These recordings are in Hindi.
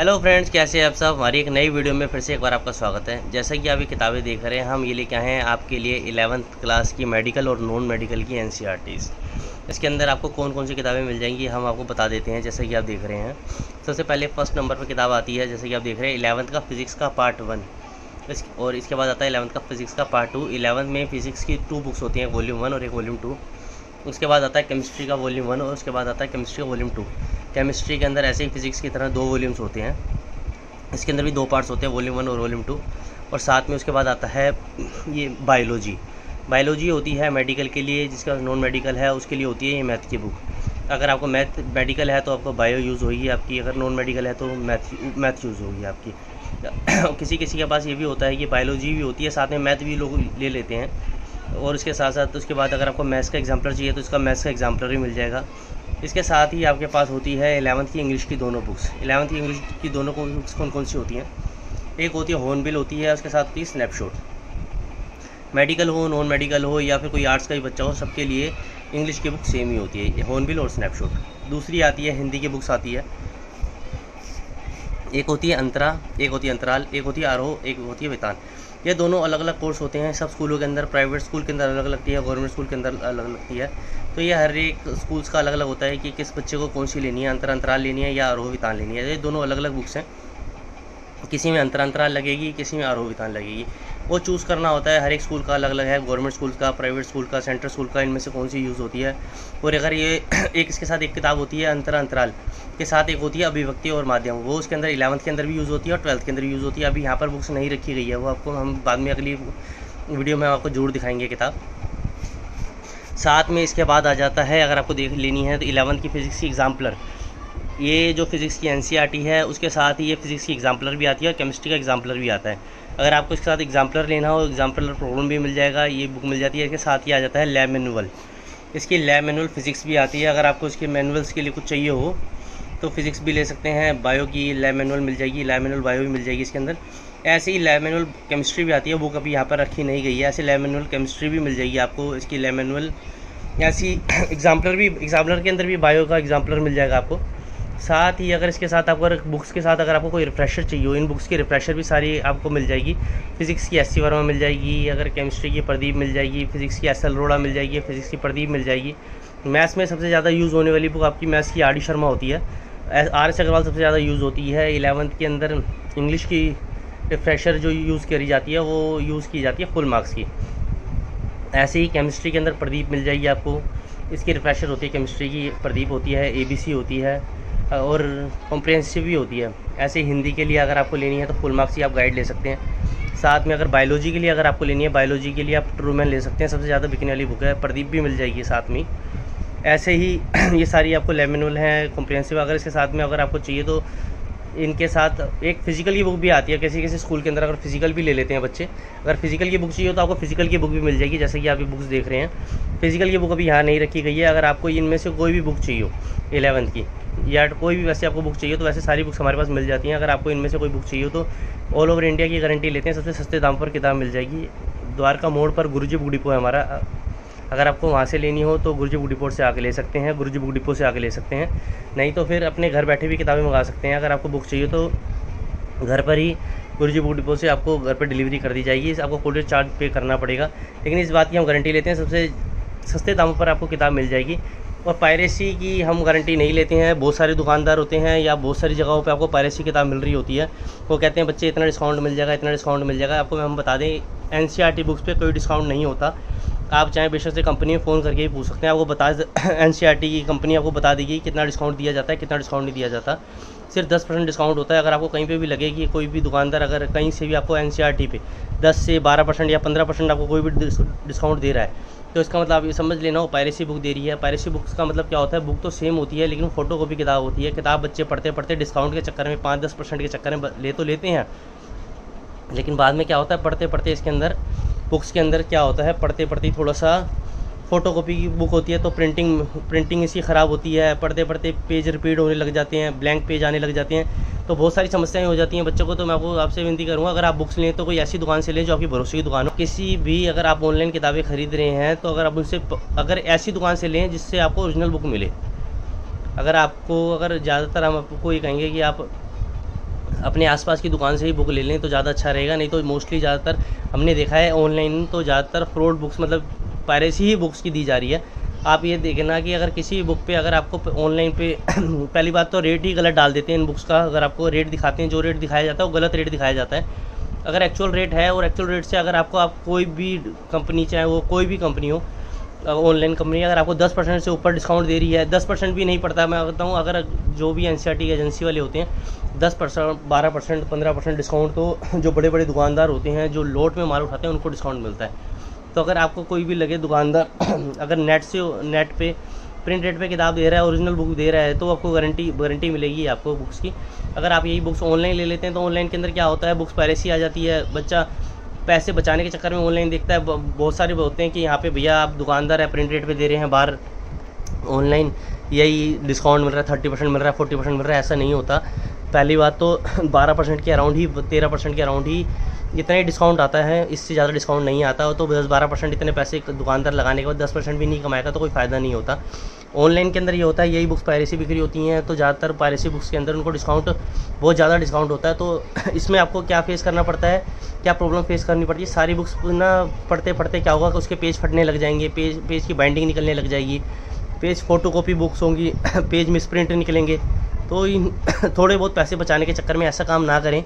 हेलो फ्रेंड्स कैसे हैं आप सब? हमारी एक नई वीडियो में फिर से एक बार आपका स्वागत है। जैसा कि आप ये किताबें देख रहे हैं, हम ये लेके आए हैं आपके लिए इलेवंथ क्लास की मेडिकल और नॉन मेडिकल की एन इसके अंदर आपको कौन कौन सी किताबें मिल जाएँगी, हम आपको बता देते हैं, जैसा कि आप देख रहे हैं। सबसे पहले फ़र्स्ट नंबर पर किताब आती है, जैसे कि आप देख रहे हैं इलेवंथ का फिज़िक्स का पार्ट वन इस, और इसके बाद आता है इलेवंथ का फिज़िक्स का पार्ट टू इलेवंथ में फ़िज़िक्स की टू बुक्स होती हैं वॉल्यूम वन और एक वॉल्यूम टू उसके बाद आता है केमिस्ट्री का वॉल्यूम वन और उसके बाद आता है केमिस्ट्री का वॉल्यूम टू केमिस्ट्री के अंदर ऐसे ही फिज़िक्स की तरह दो वॉल्यूम्स होते हैं। इसके अंदर भी दो पार्ट्स होते हैं वॉल्यूम वन और वॉल्यूम टू और साथ में उसके बाद आता है ये बायोलॉजी बायोलॉजी होती है मेडिकल के लिए, जिसका नॉन मेडिकल है, उसके लिए होती है ये मैथ की बुक अगर आपको मैथ मेडिकल है तो आपको बायो यूज़ होगी आपकी। अगर नॉन मेडिकल है तो मैथ मैथ यूज़ होगी आपकी। किसी किसी के पास ये भी होता है कि बायोलॉजी भी होती है, साथ में मैथ भी लोग ले लेते हैं। और उसके साथ साथ उसके बाद अगर आपको मैथ्स का एग्जाम्पलर चाहिए तो इसका मैथ्स का एग्जाम्पलर भी मिल जाएगा। इसके साथ ही आपके पास होती है एलेवंथ की इंग्लिश की दोनों बुक्स एलेवंथ की इंग्लिश की दोनों बुक्स कौन कौन सी होती हैं? एक होती है होनबिल होती है, उसके साथ होती है स्नैपशॉट मेडिकल हो नॉन मेडिकल हो, या फिर कोई आर्ट्स का ही बच्चा हो, सबके लिए इंग्लिश की बुक सेम ही होती है होनबिल और स्नैपशॉट दूसरी आती है, हिंदी की बुक्स आती है। एक होती है अंतरा, एक होती है अंतराल, एक होती है आरोह, एक होती है वेतान। ये दोनों अलग अलग कोर्स होते हैं। सब स्कूलों के अंदर प्राइवेट स्कूल के अंदर अलग लगती है गवर्नमेंट स्कूल के अंदर अलग लगती है। तो ये हर एक स्कूल्स का अलग अलग होता है कि किस बच्चे को कौन सी लेनी है अंतर अंतराल लेनी है या आरोह वितान लेनी है। ये दोनों अलग अलग बुक्स हैं। किसी में अंतर अंतराल लगेगी, किसी में आरोह वितान लगेगी। वो चूज़ करना होता है। हर एक स्कूल का अलग अलग है। गवर्नमेंट स्कूल का प्राइवेट स्कूल का सेंट्रल स्कूल का, इनमें से कौन सी यूज़ होती है? और अगर ये एक इसके साथ एक किताब होती है अंतर अंतराल के साथ एक होती है, अभिव्यक्ति और माध्यम। वो उसके अंदर इलेवंथ के अंदर भी यूज़ होती है और ट्वेल्थ के अंदर यूज़ होती है। अभी यहाँ पर बुक्स नहीं रखी गई है। वो आपको हम बाद में अगली वीडियो में आपको ज़रूर दिखाएँगे किताब। साथ में इसके बाद आ जाता है, अगर आपको देख लेनी है तो इलेवंथ की फ़िज़िक्स की एग्जाम्पलर ये जो फिज़िक्स की एन e है, उसके साथ ही ये फिज़िक्स की एग्जाम्पलर भी आती है और केमिस्ट्री का एग्जाम्पलर भी आता है। अगर आपको इसके साथ एग्जाम्पलर लेना हो, एग्जाम्पलर प्रॉब्लम भी मिल जाएगा, ये बुक मिल जाती है, इसके साथ ही आ जाता है लैब मैनुअल। इसकी लैब मैनुअल फ़िज़िक्स भी आती है। अगर आपको इसके मैनुअल्स के लिए कुछ चाहिए हो तो फिज़िक्स भी ले सकते हैं। बायो की लैब मैनुअल मिल जाएगी, लैब मैनुअल बायो भी मिल जाएगी इसके अंदर। ऐसे ही लैब मैनुअल केमिस्ट्री भी आती है बुक अभी यहाँ पर रखी नहीं गई है। ऐसे लैब मैनुअल केमिस्ट्री भी मिल जाएगी आपको, इसकी लैब मैनुअल। ऐसी एग्जाम्पलर भी, एग्जाम्पलर के अंदर भी बायो का एग्जाम्पलर मिल जाएगा आपको। साथ ही अगर इसके साथ आपको बुक्स के साथ अगर आपको कोई रिफ्रेशर चाहिए हो इन बुक्स की रिफ्रेशर भी सारी आपको मिल जाएगी। फिज़िक्स की एस सी वर्मा मिल जाएगी, अगर केमिस्ट्री की प्रदीप मिल जाएगी फिज़िक्स की एस एल रोड़ा मिल जाएगी फिज़िक्स की प्रदीप मिल जाएगी। मैथ्स में सबसे ज़्यादा यूज़ होने वाली बुक आपकी मैथ्स की आर डी शर्मा होती है। आर एस अग्रवाल सबसे ज़्यादा यूज़ होती है। इलेवंथ के अंदर इंग्लिश की रिफ्रेशर जो यूज़ करी जाती है, वो यूज़ की जाती है फुल मार्क्स की। ऐसे ही केमिस्ट्री के अंदर प्रदीप मिल जाएगी आपको। इसकी रिफ्रेशर होती है केमिस्ट्री की प्रदीप होती है एबीसी होती है। और कॉम्प्रहेंसिव भी होती है। ऐसे हिंदी के लिए अगर आपको लेनी है तो फुल मार्क्स ही आप गाइड ले सकते हैं। साथ में अगर बायोलॉजी के लिए अगर आपको लेनी है बायोलॉजी के लिए आप ट्रूमैन ले सकते हैं। सबसे ज़्यादा बिकने वाली बुक है, प्रदीप भी मिल जाएगी साथ में। ऐसे ही ये सारी आपको लेमिनल हैं कॉम्प्रहेंसिव अगर इसके साथ में अगर आपको चाहिए तो इनके साथ एक फ़िज़िकल की बुक भी आती है, किसी किसी स्कूल के अंदर अगर फ़िज़िकल भी ले लेते हैं बच्चे, अगर फ़िज़िकल की बुक चाहिए तो आपको फ़िज़िकल की बुक भी मिल जाएगी, जैसे कि आप ये बुक्स देख रहे हैं। फ़िज़िकल की बुक अभी यहाँ नहीं रखी गई है, अगर आपको इनमें से कोई भी बुक चाहिए हो एलेवंथ की, या कोई भी वैसे आपको बुक चाहिए तो वैसे सारी बुक्स हमारे पास मिल जाती हैं। अगर आपको इनमें से कोई बुक चाहिए तो ऑल ओवर इंडिया की गारंटी लेते हैं, सबसे सस्ते दाम पर किताब मिल जाएगी। द्वारका मोड़ पर गुरुजी बुक डिपो है हमारा अगर आपको वहाँ से लेनी हो तो गुरुजी बुक डिपो से आके ले सकते हैं, गुरुजी बुक डिपो से आके ले सकते हैं। नहीं तो फिर अपने घर बैठे भी किताबें मंगा सकते हैं। अगर आपको बुक चाहिए तो घर पर ही गुरुजी बुक डिपो से आपको घर पर डिलीवरी कर दी जाएगी। आपको कोरियर चार्ज पे करना पड़ेगा। लेकिन इस बात की हम गारंटी लेते हैं, सबसे सस्ते दामों पर आपको किताब मिल जाएगी। और पायरेसी की हम गारंटी नहीं लेते हैं। बहुत सारे दुकानदार होते हैं या बहुत सारी जगहों पे आपको पायरेसी किताब मिल रही होती है। वो कहते हैं, बच्चे, इतना डिस्काउंट मिल जाएगा, इतना डिस्काउंट मिल जाएगा। आपको हम बता दें एन बुक्स पे कोई डिस्काउंट नहीं होता। आप चाहे बेशक से कंपनी में फ़ोन करके भी पूछ सकते हैं। आपको बता एन की कंपनी आपको बता देगी कितना डिस्काउंट दिया जाता है, कितना डिस्काउंट नहीं दिया जाता। सिर्फ़ दस परसेंट डिस्काउंट होता है। अगर आपको कहीं पे भी लगे कि कोई भी दुकानदार अगर कहीं से भी आपको एन पे दस से बारह परसेंट या पंद्रह परसेंट आपको कोई भी डिस्काउंट दे रहा है तो इसका मतलब आप ये समझ लेना, वो पायरेसी बुक दे रही है। पायरेसी बुक्स का मतलब क्या होता है? बुक तो सेम होती है, लेकिन फ़ोटो कॉपी किताब होती है। किताब बच्चे पढ़ते पढ़ते डिस्काउंट के चक्कर में, पाँच दस परसेंट के चक्कर में ले तो लेते हैं। लेकिन बाद में क्या होता है? पढ़ते पढ़ते इसके अंदर बुक्स के अंदर क्या होता है पढ़ते पढ़ते थोड़ा सा फ़ोटो कॉपी की बुक होती है तो प्रिंटिंग प्रिंटिंग इसकी ख़राब होती है पढ़ते पढ़ते पेज रिपीट होने लग जाते हैं ब्लैंक पेज आने लग जाते हैं तो बहुत सारी समस्याएँ हो जाती हैं बच्चों को तो मैं आपको आपसे विनती करूँगा, अगर आप बुक्स लें तो कोई ऐसी दुकान से लें जो आपकी भरोसे की दुकान हो। किसी भी अगर आप ऑनलाइन किताबें खरीद रहे हैं तो अगर आप उनसे अगर ऐसी दुकान से लें जिससे आपको ओरिजिनल बुक मिले। अगर आपको, अगर ज़्यादातर हम आपको ये कहेंगे कि आप अपने आसपास की दुकान से ही बुक ले लें तो ज़्यादा अच्छा रहेगा, नहीं तो मोस्टली ज़्यादातर हमने देखा है ऑनलाइन तो ज़्यादातर फ्रॉड बुक्स मतलब पायरेसी ही बुक्स की दी जा रही है। आप ये देखना कि अगर किसी बुक पे अगर आपको ऑनलाइन पे पहली बात तो रेट ही गलत डाल देते हैं इन बुक्स का। अगर आपको रेट दिखाते हैं, जो रेट दिखाया जाता है वो गलत रेट दिखाया जाता है। अगर एक्चुअल रेट है और एक्चुअल रेट से अगर आपको आप कोई भी कंपनी चाहे वो कोई भी कंपनी हो ऑनलाइन कंपनी, अगर आपको 10 परसेंट से ऊपर डिस्काउंट दे रही है 10 परसेंट भी नहीं पड़ता, मैं बताऊँ, अगर जो भी एन एजेंसी वाले होते हैं 10 परसेंट, बारह परसेंट, पंद्रह परसेंट डिस्काउंट तो जो बड़े बड़े दुकानदार होते हैं, जो लोट में माल उठाते हैं, उनको डिस्काउंट मिलता है। तो अगर आपको कोई भी लगे दुकानदार, अगर नेट से नेट पे प्रिंट रेट पे किताब दे रहा है ओरिजिनल बुक दे रहा है तो आपको गारंटी गारंटी मिलेगी आपको बुक्स की। अगर आप यही बुक्स ऑनलाइन ले लेते हैं तो ऑनलाइन के अंदर क्या होता है बुक्स पहले से आ जाती है, बच्चा पैसे बचाने के चक्कर में ऑनलाइन देखता है बहुत सारे होते हैं कि यहाँ पे भैया आप दुकानदार है प्रिंट रेट पर दे रहे हैं बाहर ऑनलाइन, यही डिस्काउंट मिल रहा है थर्टी परसेंट मिल रहा है फोर्टी परसेंट मिल रहा है, ऐसा नहीं होता। पहली बात तो बारह परसेंट के अराउंड ही, तेरह परसेंट के अराउंड ही इतना ही डिस्काउंट आता है, इससे ज़्यादा डिस्काउंट नहीं आता तो दस, बारह परसेंट इतने पैसे दुकानदार लगाने के बाद दस परसेंट भी नहीं कमाएगा तो कोई फ़ायदा नहीं होता। ऑनलाइन के अंदर ये होता है, यही बुक्स पायरेसी बिक्री होती हैं तो ज़्यादातर पायरेसी बुक्स के अंदर उनको डिस्काउंट बहुत ज़्यादा डिस्काउंट होता है तो इसमें आपको क्या फेस करना पड़ता है, क्या प्रॉब्लम फेस करनी पड़ती है, सारी बुक्स ना पढ़ते पढ़ते क्या होगा कि उसके पेज फटने लग जाएँगे पेज पेज की बाइंडिंग निकलने लग जाएगी पेज फ़ोटो बुक्स होंगी पेज मिसप्रिंट निकलेंगे। तो इन थोड़े बहुत पैसे बचाने के चक्कर में ऐसा काम ना करें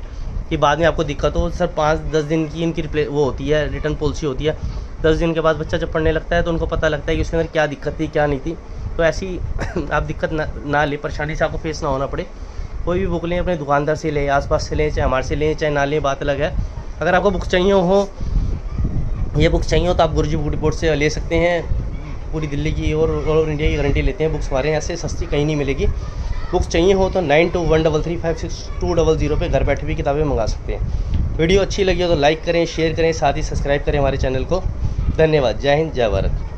कि बाद में आपको दिक्कत हो। सर, पाँच, दस दिन की इनकी रिप्ले, वो होती है, रिटर्न पॉलिसी होती है। दस दिन के बाद बच्चा जब पढ़ने लगता है तो उनको पता लगता है कि उसके अंदर क्या दिक्कत थी, क्या नहीं थी। तो ऐसी आप दिक्कत ना ना ले। परेशानी से आपको फेस ना होना पड़े। कोई भी बुक लें, अपने दुकानदार से लें, आसपास से लें, चाहे हमारे से लें, चाहे ना लें, बात अलग है। अगर आपको बुक चाहिए हो, ये बुक चाहिए हो तो आप गुरुजी बुक डिपोर्ट से ले सकते हैं। पूरी दिल्ली की और ऑल ओवर इंडिया की गारंटी लेते हैं। बुक्स हमारे यहाँ से सस्ती कहीं नहीं मिलेगी। बुक्स चाहिए हो तो nine two one double three five six two double zero पर घर बैठे भी किताबें मंगा सकते हैं। वीडियो अच्छी लगी हो तो लाइक करें शेयर करें, साथ ही सब्सक्राइब करें हमारे चैनल को। धन्यवाद। जय हिंद, जय भारत।